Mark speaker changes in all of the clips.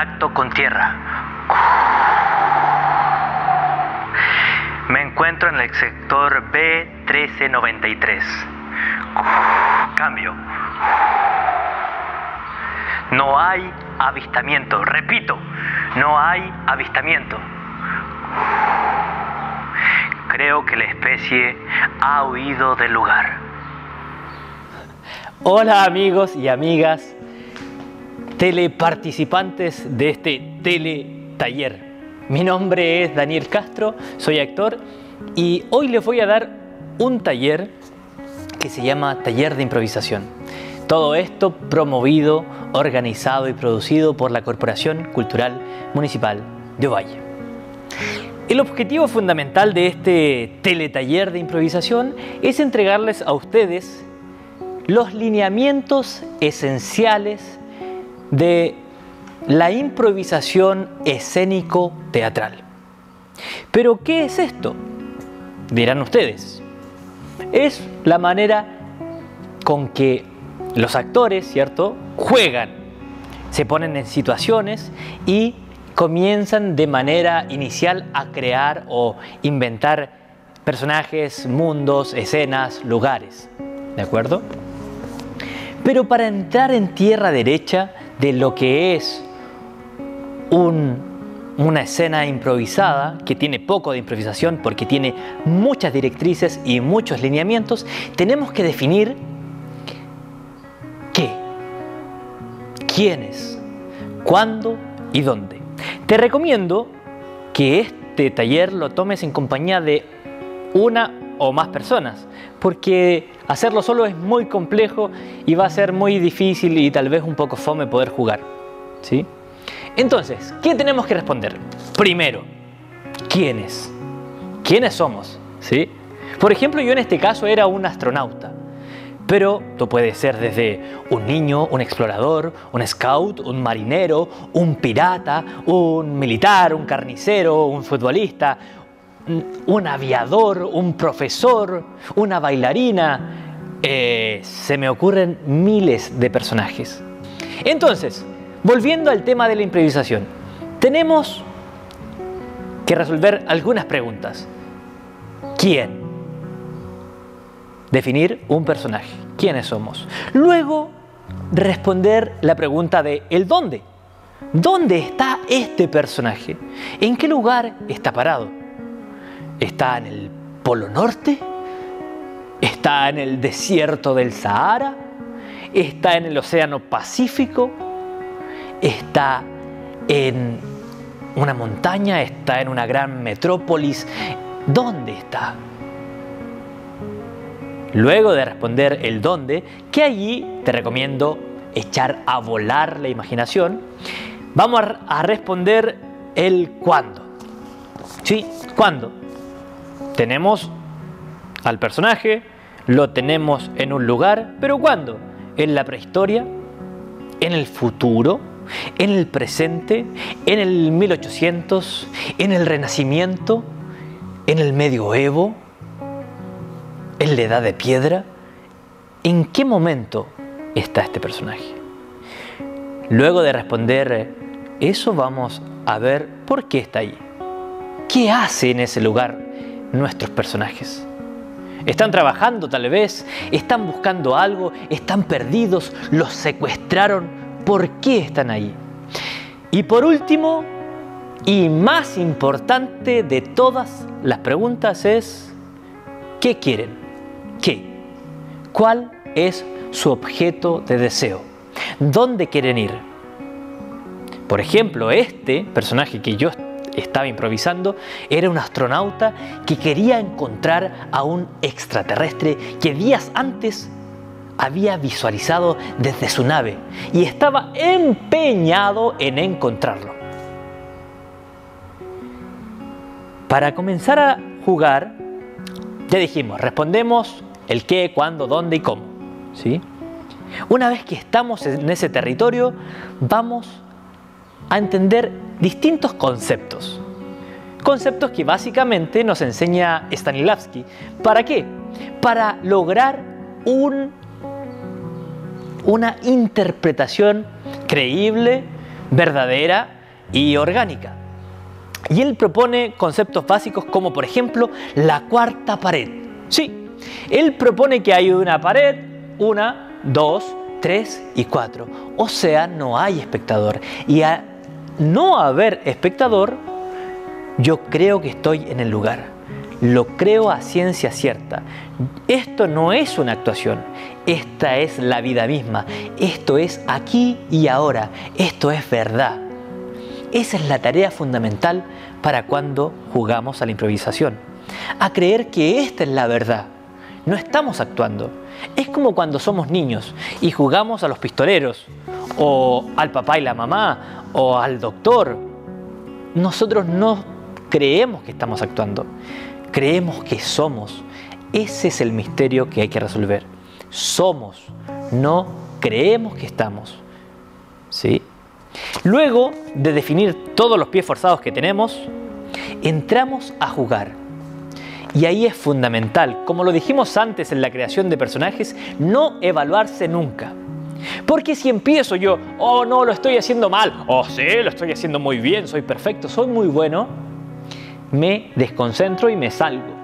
Speaker 1: Contacto con tierra. Me encuentro en el sector B1393. Cambio. No hay avistamiento. Repito, no hay avistamiento. Creo que la especie ha huido del lugar.
Speaker 2: Hola amigos y amigas, teleparticipantes de este teletaller. Mi nombre es Daniel Castro, soy actor y hoy les voy a dar un taller que se llama Taller de Improvisación. Todo esto promovido, organizado y producido por la Corporación Cultural Municipal de Ovalle. El objetivo fundamental de este teletaller de improvisación es entregarles a ustedes los lineamientos esenciales de la improvisación escénico-teatral. Pero, ¿qué es esto? Dirán ustedes. Es la manera con que los actores, ¿cierto?, juegan, se ponen en situaciones y comienzan de manera inicial a crear o inventar personajes, mundos, escenas, lugares. ¿De acuerdo? Pero para entrar en tierra derecha de lo que es una escena improvisada, que tiene poco de improvisación porque tiene muchas directrices y muchos lineamientos, tenemos que definir qué, quiénes, cuándo y dónde. Te recomiendo que este taller lo tomes en compañía de una o más personas, porque hacerlo solo es muy complejo y va a ser muy difícil y tal vez un poco fome poder jugar. ¿sí? Entonces, ¿qué tenemos que responder? Primero, ¿quiénes? ¿Quiénes somos? ¿Sí? Por ejemplo, yo en este caso era un astronauta. Pero tú puedes ser desde un niño, un explorador, un scout, un marinero, un pirata, un militar, un carnicero, un futbolista, un aviador, un profesor, una bailarina. Eh, se me ocurren miles de personajes. Entonces, volviendo al tema de la improvisación, tenemos que resolver algunas preguntas. ¿Quién? Definir un personaje. ¿Quiénes somos? Luego, responder la pregunta de ¿el dónde? ¿Dónde está este personaje? ¿En qué lugar está parado? ¿Está en el Polo Norte? ¿Está en el desierto del Sahara? ¿Está en el Océano Pacífico? ¿Está en una montaña? ¿Está en una gran metrópolis? ¿Dónde está? Luego de responder el dónde, que allí te recomiendo echar a volar la imaginación, vamos a responder el cuándo. ¿Sí? ¿Cuándo? Tenemos al personaje, lo tenemos en un lugar, pero ¿cuándo? ¿En la prehistoria? ¿En el futuro? ¿En el presente? ¿En el 1800? ¿En el Renacimiento? ¿En el Medioevo? ¿En la Edad de Piedra? ¿En qué momento está este personaje? Luego de responder eso vamos a ver por qué está ahí. ¿Qué hace en ese lugar nuestros personajes? Están trabajando tal vez, están buscando algo, están perdidos, los secuestraron. ¿Por qué están ahí? Y por último, y más importante de todas las preguntas es, ¿qué quieren? ¿Qué? ¿Cuál es su objeto de deseo? ¿Dónde quieren ir? Por ejemplo, este personaje que yo estaba improvisando era un astronauta que quería encontrar a un extraterrestre que días antes había visualizado desde su nave y estaba empeñado en encontrarlo. Para comenzar a jugar, ya dijimos, respondemos el qué, cuándo, dónde y cómo. ¿sí? Una vez que estamos en ese territorio, vamos a entender distintos conceptos. Conceptos que básicamente nos enseña Stanislavski. ¿Para qué? Para lograr un, una interpretación creíble, verdadera y orgánica. Y él propone conceptos básicos como por ejemplo la cuarta pared. Sí, él propone que hay una pared, una, dos, tres y cuatro. O sea, no hay espectador. Y a no haber espectador, yo creo que estoy en el lugar. Lo creo a ciencia cierta. Esto no es una actuación, esta es la vida misma. Esto es aquí y ahora. Esto es verdad. Esa es la tarea fundamental para cuando jugamos a la improvisación. A creer que esta es la verdad. No estamos actuando. Es como cuando somos niños y jugamos a los pistoleros, o al papá y la mamá, o al doctor. Nosotros no creemos que estamos actuando, creemos que somos. Ese es el misterio que hay que resolver. Somos, no creemos que estamos. ¿Sí? Luego de definir todos los pies forzados que tenemos, entramos a jugar. Y ahí es fundamental, como lo dijimos antes en la creación de personajes, no evaluarse nunca. Porque si empiezo yo, oh no, lo estoy haciendo mal, oh sí, lo estoy haciendo muy bien, soy perfecto, soy muy bueno, me desconcentro y me salgo.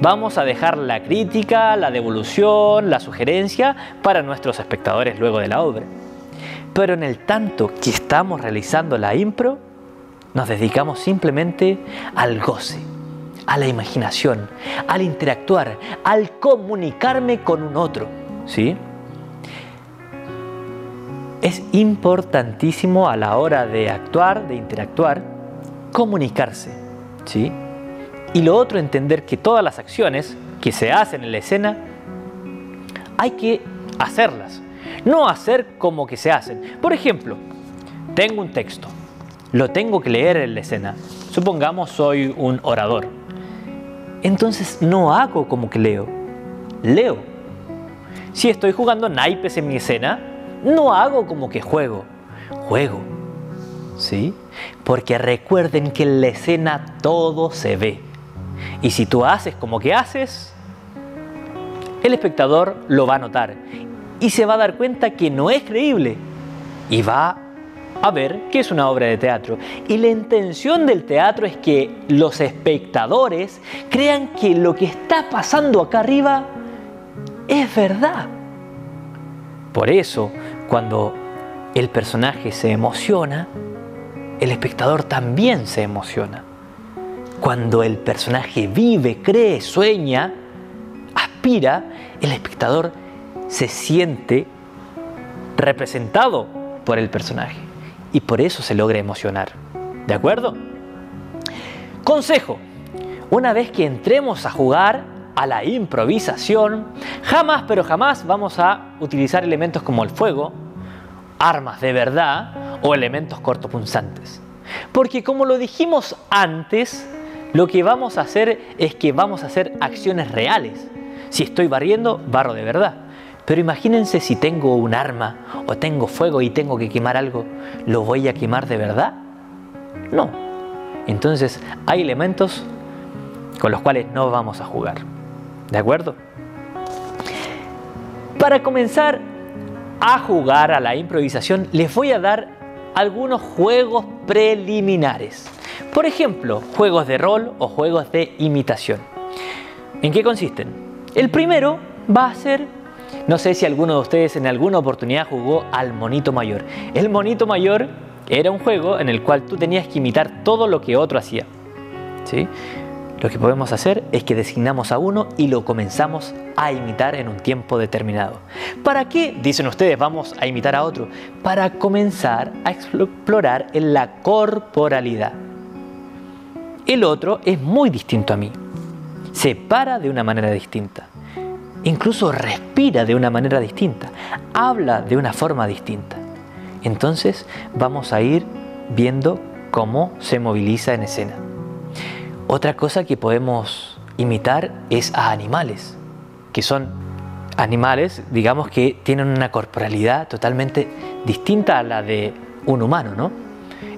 Speaker 2: Vamos a dejar la crítica, la devolución, la sugerencia para nuestros espectadores luego de la obra. Pero en el tanto que estamos realizando la impro, nos dedicamos simplemente al goce, a la imaginación, al interactuar, al comunicarme con un otro. ¿Sí? Es importantísimo a la hora de actuar, de interactuar, comunicarse. ¿Sí? Y lo otro, entender que todas las acciones que se hacen en la escena hay que hacerlas no hacer como que se hacen. Por ejemplo, tengo un texto, lo tengo que leer en la escena. Supongamos soy un orador. Entonces no hago como que leo, leo. Si estoy jugando naipes en mi escena, no hago como que juego, juego. ¿Sí? Porque recuerden que en la escena todo se ve. Y si tú haces como que haces, el espectador lo va a notar y se va a dar cuenta que no es creíble y va a ver que es una obra de teatro. Y la intención del teatro es que los espectadores crean que lo que está pasando acá arriba es verdad. Por eso, cuando el personaje se emociona, el espectador también se emociona. Cuando el personaje vive, cree, sueña, aspira, el espectador se siente representado por el personaje y por eso se logra emocionar. ¿De acuerdo? Consejo. Una vez que entremos a jugar a la improvisación, jamás pero jamás vamos a utilizar elementos como el fuego, armas de verdad o elementos cortopunzantes. Porque como lo dijimos antes, lo que vamos a hacer es que vamos a hacer acciones reales. Si estoy barriendo, barro de verdad. Pero imagínense si tengo un arma o tengo fuego y tengo que quemar algo, ¿lo voy a quemar de verdad? No. Entonces hay elementos con los cuales no vamos a jugar. ¿De acuerdo? Para comenzar a jugar a la improvisación, les voy a dar algunos juegos preliminares. Por ejemplo, juegos de rol o juegos de imitación. ¿En qué consisten? El primero va a ser no sé si alguno de ustedes en alguna oportunidad jugó al monito mayor. El monito mayor era un juego en el cual tú tenías que imitar todo lo que otro hacía. Lo que podemos hacer es que designamos a uno y lo comenzamos a imitar en un tiempo determinado. ¿Para qué? Dicen ustedes, vamos a imitar a otro. Para comenzar a explorar en la corporalidad. El otro es muy distinto a mí. Se para de una manera distinta incluso respira de una manera distinta, habla de una forma distinta. Entonces vamos a ir viendo cómo se moviliza en escena. Otra cosa que podemos imitar es a animales, que son animales, digamos que tienen una corporalidad totalmente distinta a la de un humano, ¿no?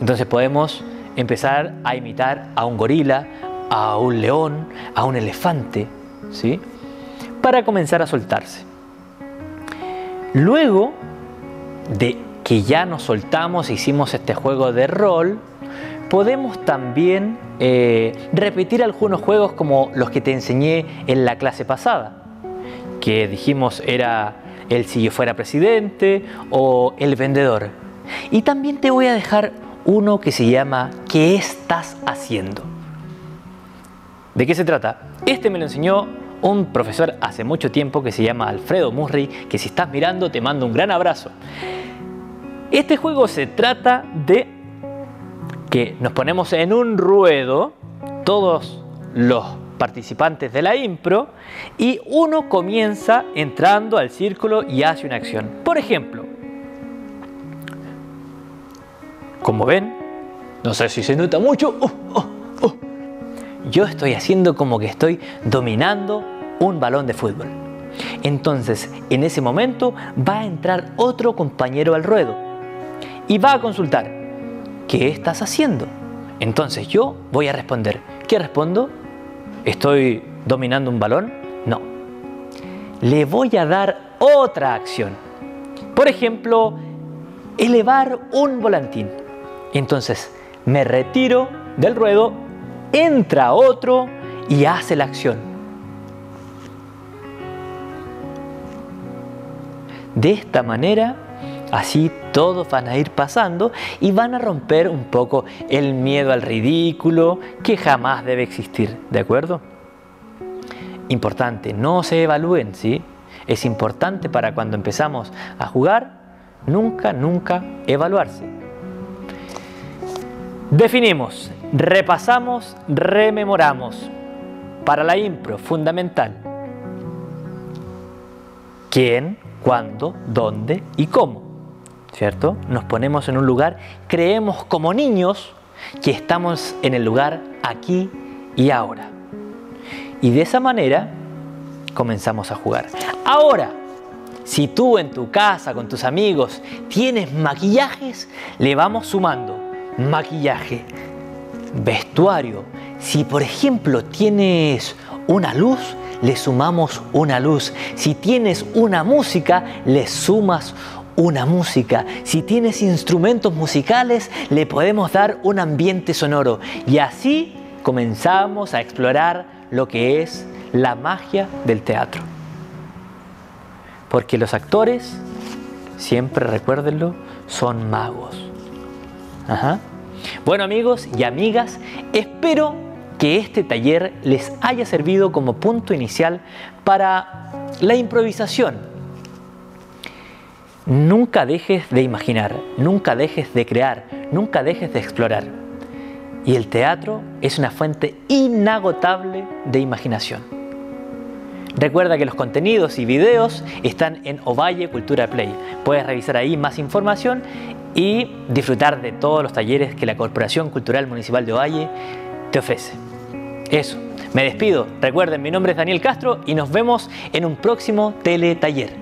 Speaker 2: Entonces podemos empezar a imitar a un gorila, a un león, a un elefante, ¿sí? Para comenzar a soltarse. Luego de que ya nos soltamos, e hicimos este juego de rol, podemos también eh, repetir algunos juegos como los que te enseñé en la clase pasada, que dijimos era el si yo fuera presidente o el vendedor. Y también te voy a dejar uno que se llama ¿Qué estás haciendo? ¿De qué se trata? Este me lo enseñó un profesor hace mucho tiempo que se llama Alfredo Murray, que si estás mirando te mando un gran abrazo. Este juego se trata de que nos ponemos en un ruedo, todos los participantes de la impro, y uno comienza entrando al círculo y hace una acción. Por ejemplo, como ven, no sé si se nota mucho, uh, yo estoy haciendo como que estoy dominando un balón de fútbol. Entonces, en ese momento va a entrar otro compañero al ruedo y va a consultar, ¿qué estás haciendo? Entonces yo voy a responder, ¿qué respondo? ¿Estoy dominando un balón? No. Le voy a dar otra acción. Por ejemplo, elevar un volantín. Entonces me retiro del ruedo entra otro y hace la acción. De esta manera, así todos van a ir pasando y van a romper un poco el miedo al ridículo que jamás debe existir, ¿de acuerdo? Importante, no se evalúen, ¿sí? Es importante para cuando empezamos a jugar, nunca, nunca evaluarse. Definimos Repasamos, rememoramos. Para la impro, fundamental. ¿Quién, cuándo, dónde y cómo? ¿Cierto? Nos ponemos en un lugar, creemos como niños que estamos en el lugar aquí y ahora. Y de esa manera comenzamos a jugar. Ahora, si tú en tu casa, con tus amigos, tienes maquillajes, le vamos sumando maquillaje vestuario. Si por ejemplo tienes una luz, le sumamos una luz. Si tienes una música, le sumas una música. Si tienes instrumentos musicales, le podemos dar un ambiente sonoro. Y así comenzamos a explorar lo que es la magia del teatro. Porque los actores, siempre recuérdenlo, son magos. Ajá. Bueno amigos y amigas, espero que este taller les haya servido como punto inicial para la improvisación. Nunca dejes de imaginar, nunca dejes de crear, nunca dejes de explorar. Y el teatro es una fuente inagotable de imaginación. Recuerda que los contenidos y videos están en Ovalle Cultura Play. Puedes revisar ahí más información y disfrutar de todos los talleres que la Corporación Cultural Municipal de Ovalle te ofrece. Eso, me despido. Recuerden, mi nombre es Daniel Castro y nos vemos en un próximo teletaller.